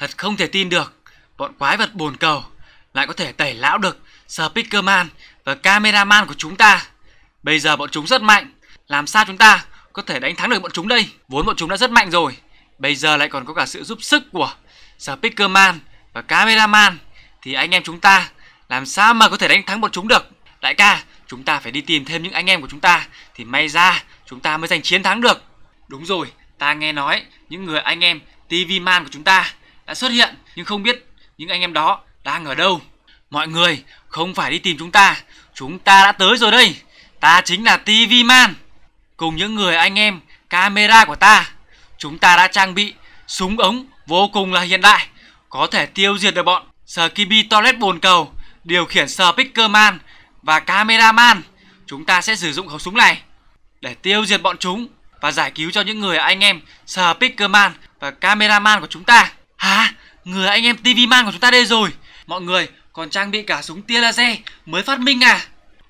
Thật không thể tin được, bọn quái vật bồn cầu lại có thể tẩy lão được Speakerman và cameraman của chúng ta. Bây giờ bọn chúng rất mạnh, làm sao chúng ta có thể đánh thắng được bọn chúng đây? Vốn bọn chúng đã rất mạnh rồi, bây giờ lại còn có cả sự giúp sức của Speakerman và cameraman thì anh em chúng ta làm sao mà có thể đánh thắng bọn chúng được? Đại ca, chúng ta phải đi tìm thêm những anh em của chúng ta thì may ra chúng ta mới giành chiến thắng được. Đúng rồi, ta nghe nói những người anh em TV Man của chúng ta đã xuất hiện nhưng không biết những anh em đó đang ở đâu. Mọi người không phải đi tìm chúng ta, chúng ta đã tới rồi đây. Ta chính là TV Man. Cùng những người anh em camera của ta, chúng ta đã trang bị súng ống vô cùng là hiện đại, có thể tiêu diệt được bọn Skibi Toilet bồn cầu, điều khiển Speakerman và Camera Man. Chúng ta sẽ sử dụng khẩu súng này để tiêu diệt bọn chúng và giải cứu cho những người anh em Speakerman và Camera Man của chúng ta. Hả? Người anh em TV Man của chúng ta đây rồi. Mọi người còn trang bị cả súng tia laser mới phát minh à?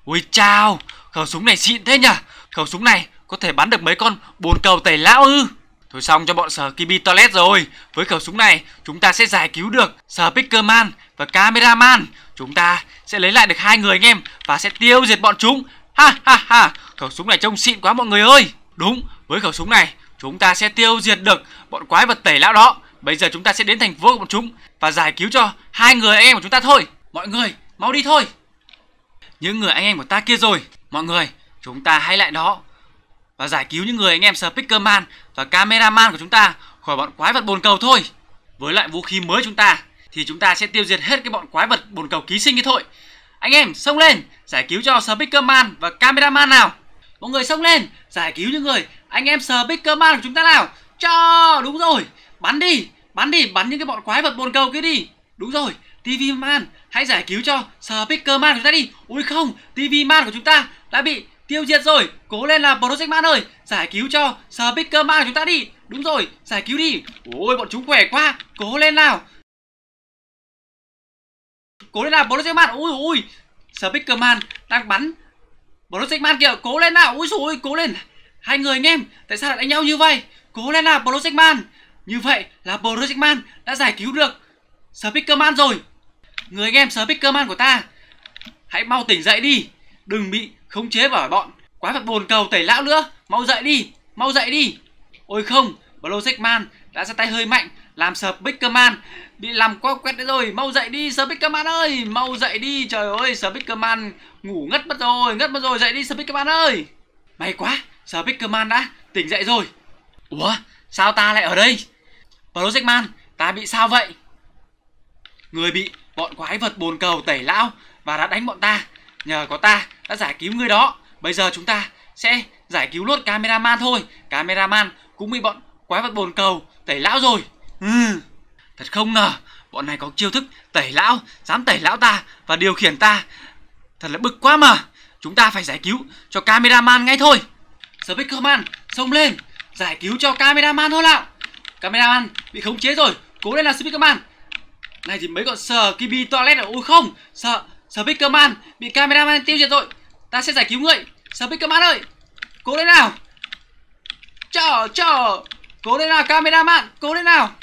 Ui chào, khẩu súng này xịn thế nhỉ? Khẩu súng này có thể bắn được mấy con bồn cầu tẩy lão ư? Thôi xong cho bọn sở Kibi Toilet rồi Với khẩu súng này chúng ta sẽ giải cứu được sở Speakerman và Cameraman Chúng ta sẽ lấy lại được hai người anh em Và sẽ tiêu diệt bọn chúng Ha ha ha Khẩu súng này trông xịn quá mọi người ơi Đúng với khẩu súng này Chúng ta sẽ tiêu diệt được bọn quái vật tẩy lão đó Bây giờ chúng ta sẽ đến thành phố của bọn chúng Và giải cứu cho hai người anh em của chúng ta thôi. Mọi người, mau đi thôi. Những người anh em của ta kia rồi. Mọi người, chúng ta hãy lại đó Và giải cứu những người anh em Speakerman và Cameraman của chúng ta Khỏi bọn quái vật bồn cầu thôi. Với lại vũ khí mới chúng ta Thì chúng ta sẽ tiêu diệt hết cái bọn quái vật bồn cầu ký sinh kia thôi. Anh em, xông lên, Giải cứu cho Speakerman và Cameraman nào. Mọi người xông lên, Giải cứu những người anh em Speakerman của chúng ta nào. Cho, đúng rồi. Bắn đi Bắn đi, Bắn những cái bọn quái vật bồn cầu kia đi. Đúng rồi TV Man, Hãy giải cứu cho Speakerman của chúng ta đi. Ôi không TV Man của chúng ta đã bị tiêu diệt rồi. Cố lên là Project Man ơi, Giải cứu cho Speakerman của chúng ta đi. Đúng rồi, Giải cứu đi. Ôi, bọn chúng khỏe quá. Cố lên nào. Cố lên nào, Project Man. Ui ui Speakerman đang bắn Project Man kìa. Cố lên nào. Ui rồi cố lên. Hai người anh em, Tại sao lại đánh nhau như vậy? Cố lên nào, Project Man. Như vậy là Project Man đã giải cứu được Speakerman rồi. Người anh em Speakerman của ta, Hãy mau tỉnh dậy đi. Đừng bị khống chế bởi bọn quái vật bồn cầu tẩy lão nữa. Mau dậy đi, Mau dậy đi. Ôi không Project Man đã ra tay hơi mạnh, Làm Speakerman bị làm quá quét đấy rồi. Mau dậy đi Speakerman ơi! Mau dậy đi, Trời ơi Speakerman ngủ ngất mất rồi, Ngất mất rồi. Dậy đi Speakerman ơi! May quá Speakerman đã tỉnh dậy rồi. Ủa, sao ta lại ở đây? Project Man ta bị sao vậy? Người bị bọn quái vật bồn cầu tẩy lão Và đã đánh bọn ta. Nhờ có ta đã giải cứu người đó. Bây giờ chúng ta sẽ giải cứu luôn cameraman thôi. Cameraman cũng bị bọn quái vật bồn cầu tẩy lão rồi. Ừ. Thật không ngờ, Bọn này có chiêu thức tẩy lão, Dám tẩy lão ta và điều khiển ta. Thật là bực quá mà. Chúng ta phải giải cứu cho cameraman ngay thôi. Speakerman xông lên. Giải cứu cho cameraman thôi nào. Cameraman bị khống chế rồi. Cố lên là Speakerman Này thì mấy con sờ Kibi toilet ở ôi không. Sợ Speakerman bị cameraman tiêu diệt rồi. Ta sẽ giải cứu người Speakerman ơi. Cố lên nào. Chờ chờ Cố lên nào, cameraman. Cố lên nào.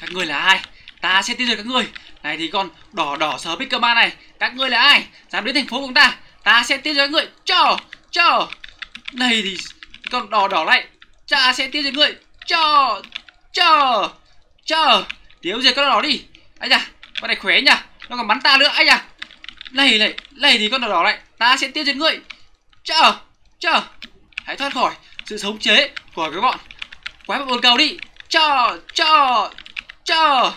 Các người là ai? Ta sẽ tiêu diệt các người Này thì con đỏ đỏ Speakerman này, Các người là ai? Dám đến thành phố của chúng ta Ta sẽ tiêu diệt các người Chờ chờ Này thì con đỏ đỏ lại Ta sẽ tiêu diệt người Chờ chờ chờ Tiêu diệt con đỏ đi. Ấy da, Con này khỏe nhỉ. Nó còn bắn ta nữa ấy da. Này này này thì con đỏ đỏ này ta sẽ tiêu diệt ngươi. Chờ chờ hãy thoát khỏi sự thống chế của cái bọn quái vật bồn cầu đi. Chờ chờ chờ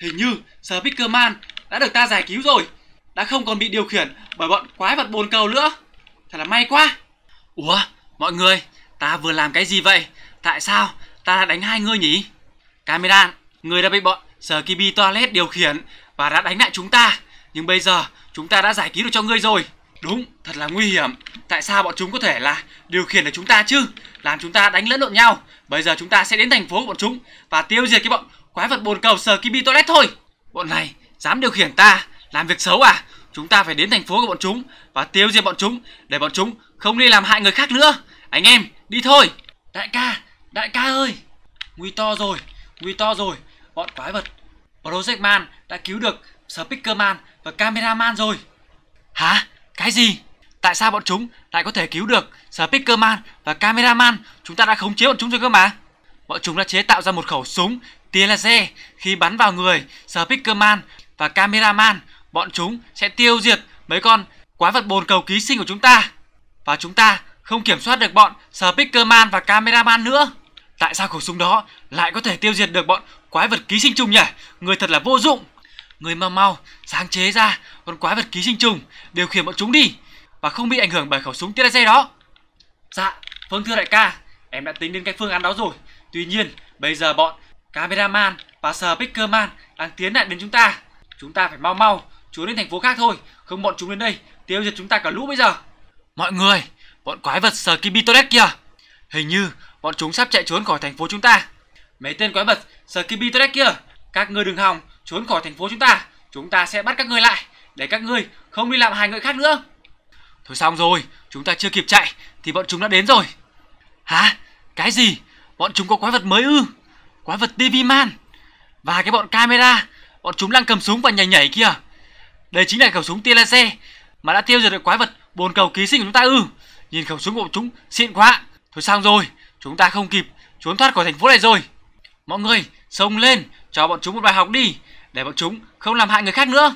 hình như Speakerman đã được ta giải cứu rồi, đã không còn bị điều khiển bởi bọn quái vật bồn cầu nữa. Thật là may quá. Ủa, mọi người, ta vừa làm cái gì vậy? Tại sao ta đã đánh hai ngươi nhỉ? Camera người đã bị bọn Skibi Toilet điều khiển và đã đánh lại chúng ta. Nhưng bây giờ chúng ta đã giải cứu được cho ngươi rồi. Đúng, thật là nguy hiểm. Tại sao bọn chúng có thể là điều khiển được chúng ta chứ? Làm chúng ta đánh lẫn lộn nhau. Bây giờ chúng ta sẽ đến thành phố của bọn chúng Và tiêu diệt cái bọn quái vật bồn cầu sờ Kibi Toilet thôi. Bọn này dám điều khiển ta Làm việc xấu à? Chúng ta phải đến thành phố của bọn chúng Và tiêu diệt bọn chúng Để bọn chúng không đi làm hại người khác nữa. Anh em, đi thôi. Đại ca, đại ca ơi. Nguy to rồi, nguy to rồi bọn quái vật Project Man đã cứu được Speakerman và Cameraman rồi. Hả? Cái gì? Tại sao bọn chúng lại có thể cứu được Speakerman và Cameraman? Chúng ta đã khống chế bọn chúng rồi cơ mà. Bọn chúng đã chế tạo ra một khẩu súng tia laser khi bắn vào người Speakerman và Cameraman. Bọn chúng sẽ tiêu diệt mấy con quái vật bồn cầu ký sinh của chúng ta. Và chúng ta không kiểm soát được bọn Speakerman và Cameraman nữa. Tại sao khẩu súng đó lại có thể tiêu diệt được bọn quái vật ký sinh trùng nhỉ? Người thật là vô dụng. Người mau mau sáng chế ra con quái vật ký sinh trùng điều khiển bọn chúng đi và không bị ảnh hưởng bởi khẩu súng tia laser đó. Dạ, vâng thưa đại ca, em đã tính đến cái phương án đó rồi. Tuy nhiên, bây giờ bọn cameraman và pickerman đang tiến lại đến chúng ta. Chúng ta phải mau mau trốn đến thành phố khác thôi, không bọn chúng đến đây tiêu diệt chúng ta cả lũ bây giờ. Mọi người, bọn quái vật Skibitoret kìa. Hình như bọn chúng sắp chạy trốn khỏi thành phố chúng ta. Mấy tên quái vật Skibitoret kia, các ngươi đừng hòng trốn khỏi thành phố chúng ta. Chúng ta sẽ bắt các ngươi lại để các ngươi không đi làm hại người khác nữa. Thôi xong rồi, chúng ta chưa kịp chạy thì bọn chúng đã đến rồi. Hả? Cái gì? Bọn chúng có quái vật mới ư? Quái vật TV Man và cái bọn camera, bọn chúng đang cầm súng và nhảy nhảy kia. Đây chính là khẩu súng tia laser mà đã tiêu diệt được quái vật bồn cầu ký sinh của chúng ta ư? Nhìn khẩu súng của bọn chúng xịn quá. Thôi xong rồi, chúng ta không kịp trốn thoát khỏi thành phố này rồi. Mọi người, xông lên, cho bọn chúng một bài học đi, để bọn chúng không làm hại người khác nữa.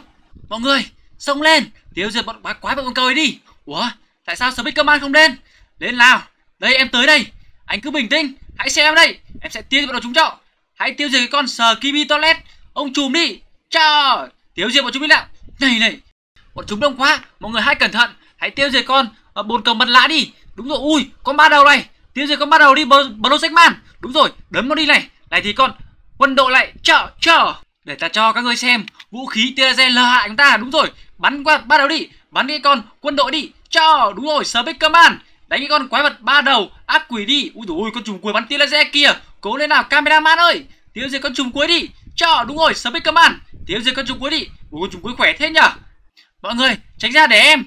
Mọi người, xông lên, tiêu diệt bọn quái quái bọn cầu ấy đi. Ủa, tại sao Speakerman không lên? Lên nào, đây em tới đây. Anh cứ bình tĩnh, hãy xem em đây, em sẽ tiêu diệt bọn chúng cho. Hãy tiêu diệt cái con kibi Toilet, ông chùm đi. Trời, tiêu diệt bọn chúng đi nào. Này này, bọn chúng đông quá, mọi người hãy cẩn thận. Hãy tiêu diệt con ờ, bồn cầu mật lã đi. Đúng rồi, ui, con ba đầu này. Tiêu rồi con bắt đầu đi, Blue Man. Đúng rồi, đấm nó đi này. Này thì con quân đội lại chờ chờ để ta cho các ngươi xem vũ khí tia laser lờ hại chúng ta. Đúng rồi bắn qua ba đầu đi. Bắn cái con quân đội đi cho đúng rồi Speakerman đánh cái con quái vật ba đầu ác quỷ đi. Ui dồi ôi con trùng cuối bắn tia laser kìa cố lên nào cameraman ơi. Tiêu rồi con trùng cuối đi cho đúng rồi Speakerman tiêu rồi con trùng cuối đi. Ui con trùng cuối khỏe thế nhở? Mọi người tránh ra để em.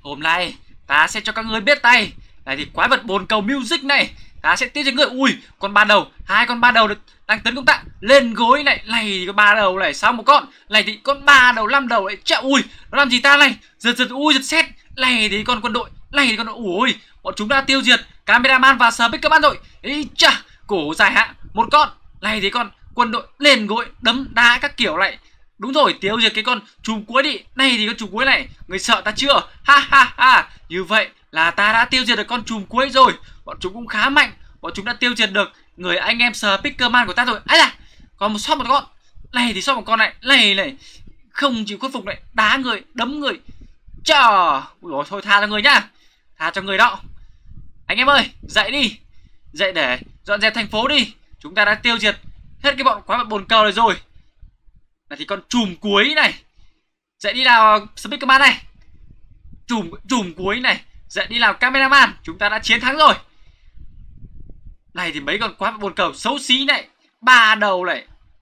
Hôm nay ta sẽ cho các ngươi biết tay này thì quái vật bồn cầu music này, ta sẽ tiêu diệt người, ui, con ba đầu, hai con ba đầu được đang tấn công ta lên gối này này thì có ba đầu này sao một con, này thì con ba đầu, năm đầu lại chạy ui, nó làm gì ta này, giật giật, ui, giật xét, này thì con quân đội, này thì con đội, ui bọn chúng đã tiêu diệt cameraman và speakerman rồi, ý chà, cổ dài hạn, một con, này thì con quân đội lên gối, đấm đá các kiểu này, đúng rồi, tiêu diệt cái con chùm cuối đi, này thì con chùm cuối này, người sợ ta chưa, ha ha ha, như vậy là ta đã tiêu diệt được con chùm cuối rồi. Bọn chúng cũng khá mạnh. Bọn chúng đã tiêu diệt được người anh em Speakerman của ta rồi. Ấy là? còn một sót một con. Này thì sót một con này này này không chịu khuất phục này, đá người, đấm người. Chờ rồi thôi tha cho người nhá. Tha cho người đó. Anh em ơi, dậy đi. Dậy để dọn dẹp thành phố đi. Chúng ta đã tiêu diệt hết cái bọn quái vật bồn cầu này rồi. Là thì con chùm cuối này. Dậy đi nào, Speakerman này. Chùm chùm cuối này dậy đi làm cameraman, chúng ta đã chiến thắng rồi. Này thì mấy con quá bồn cầu xấu xí này, ba đầu này.